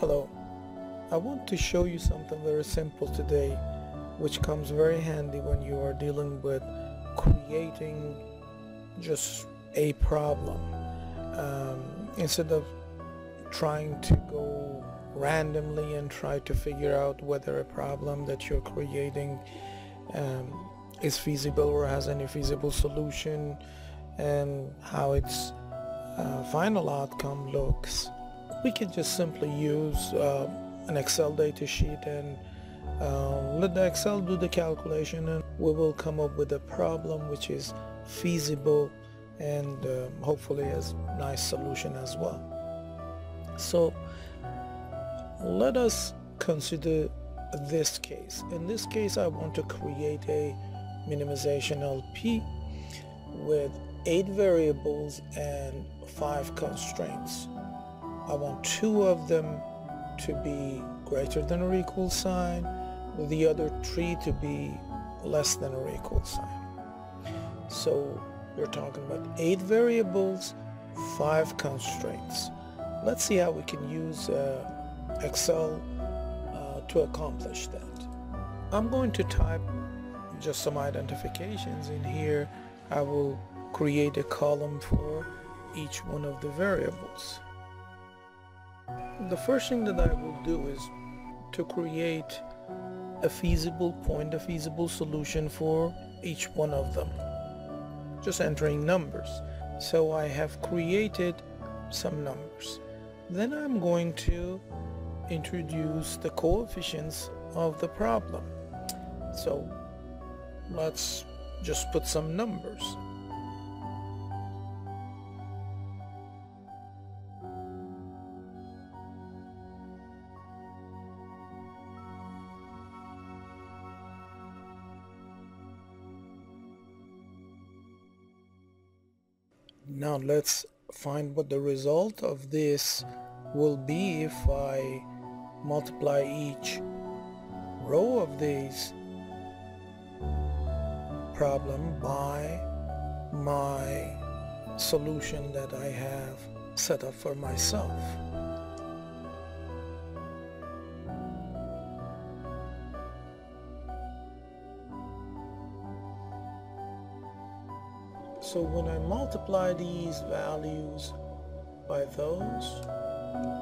Hello, I want to show you something very simple today which comes very handy when you are dealing with creating just a problem. Um, instead of trying to go randomly and try to figure out whether a problem that you're creating um, is feasible or has any feasible solution and how its uh, final outcome looks we can just simply use uh, an Excel data sheet and uh, let the Excel do the calculation and we will come up with a problem which is feasible and um, hopefully has nice solution as well. So let us consider this case. In this case I want to create a minimization LP with eight variables and five constraints. I want two of them to be greater than or equal sign, the other three to be less than or equal sign. So we're talking about eight variables, five constraints. Let's see how we can use uh, Excel uh, to accomplish that. I'm going to type just some identifications in here. I will create a column for each one of the variables. The first thing that I will do is to create a feasible point, a feasible solution for each one of them. Just entering numbers. So I have created some numbers. Then I'm going to introduce the coefficients of the problem. So let's just put some numbers. Now let's find what the result of this will be if I multiply each row of these problem by my solution that I have set up for myself. So when I multiply these values by those,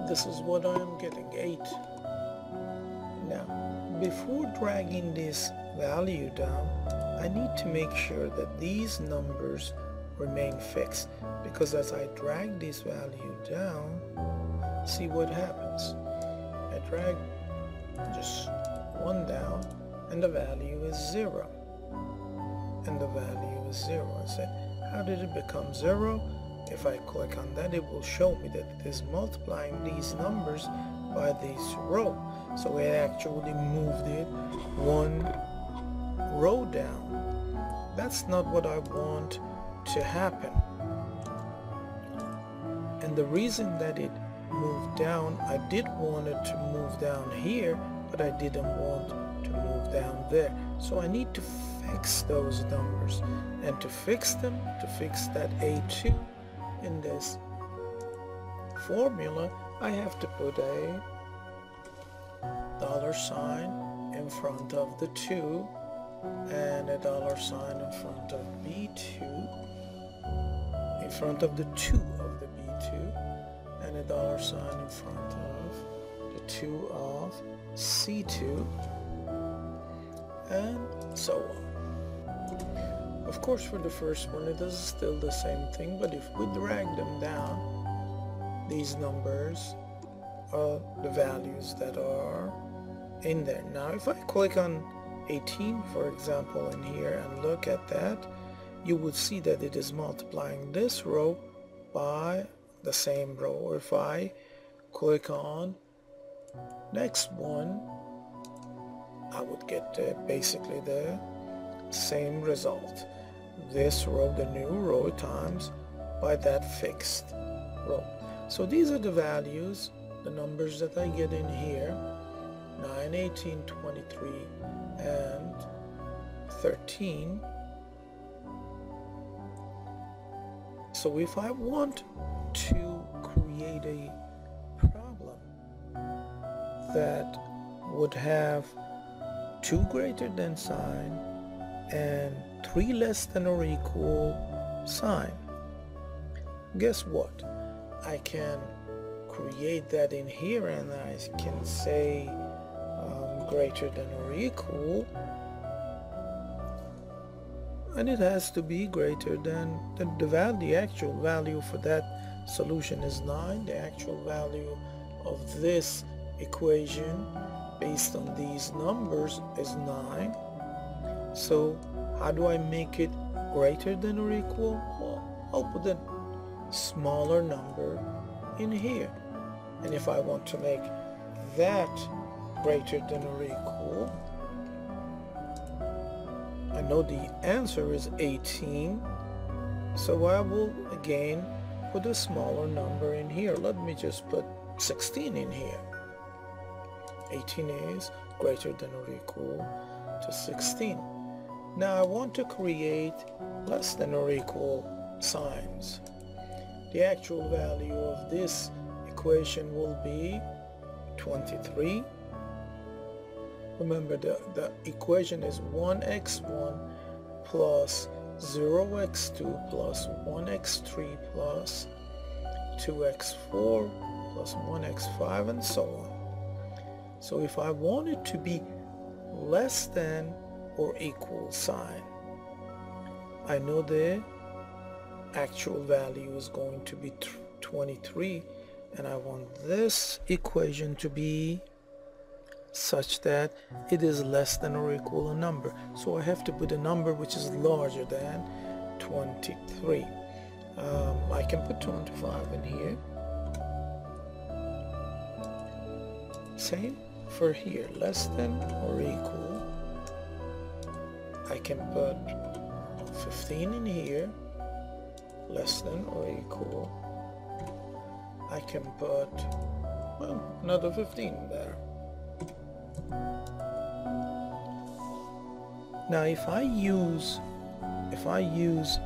this is what I'm getting, 8. Now, before dragging this value down, I need to make sure that these numbers remain fixed because as I drag this value down, see what happens. I drag just one down and the value is 0 and the value is 0. I said how did it become 0? If I click on that, it will show me that it is multiplying these numbers by this row. So it actually moved it one row down. That's not what I want to happen. And the reason that it moved down, I did want it to move down here, but I didn't want to move down there. So I need to fix those numbers. And to fix them, to fix that A2 in this formula, I have to put a dollar sign in front of the 2 and a dollar sign in front of B2 in front of the 2 of the B2 and a dollar sign in front of the 2 of C2 and so on. Of course for the first one it is still the same thing but if we drag them down these numbers are the values that are in there. Now if I click on 18 for example in here and look at that you would see that it is multiplying this row by the same row. If I click on next one I would get uh, basically the same result. This row, the new row times by that fixed row. So these are the values, the numbers that I get in here, 9, 18, 23, and 13. So if I want to create a problem that would have two greater than sign and three less than or equal sign. Guess what? I can create that in here and I can say um, greater than or equal and it has to be greater than the, the value the actual value for that solution is 9 the actual value of this equation based on these numbers is 9 so how do I make it greater than or equal? Well I'll put a smaller number in here. And if I want to make that greater than or equal I know the answer is 18 so I will again put a smaller number in here. Let me just put 16 in here. 18 is greater than or equal to 16 now I want to create less than or equal signs the actual value of this equation will be 23 remember the, the equation is 1x1 plus 0x2 plus 1x3 plus 2x4 plus 1x5 and so on. So if I want it to be less than or equal sign, I know the actual value is going to be 23 and I want this equation to be such that it is less than or equal a number. So I have to put a number which is larger than 23. Um, I can put 25 in here. Same for here, less than or equal. Can put 15 in here, less than or equal. I can put, well, another 15 there. Now if I use if I use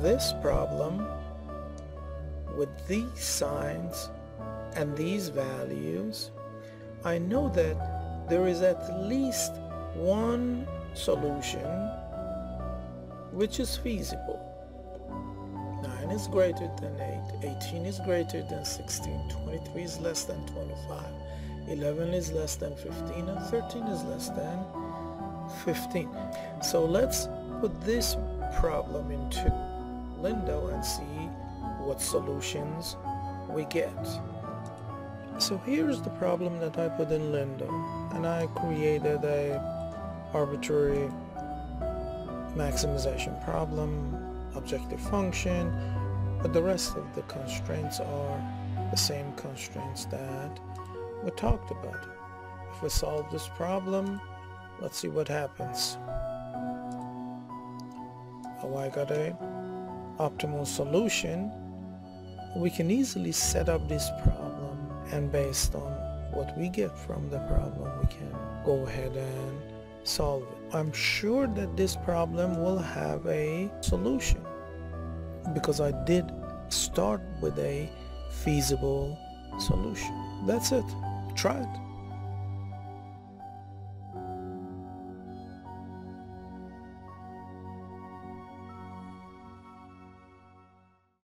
this problem with these signs and these values, I know that there is at least one solution which is feasible. 9 is greater than 8, 18 is greater than 16, 23 is less than 25. 11 is less than 15 and 13 is less than 15 so let's put this problem into Lindo and see what solutions we get so here's the problem that I put in Lindo and I created a arbitrary maximization problem objective function but the rest of the constraints are the same constraints that we talked about. If we solve this problem, let's see what happens. Oh, I got a optimal solution. We can easily set up this problem and based on what we get from the problem, we can go ahead and solve it. I'm sure that this problem will have a solution because I did start with a feasible solution. That's it. Try it.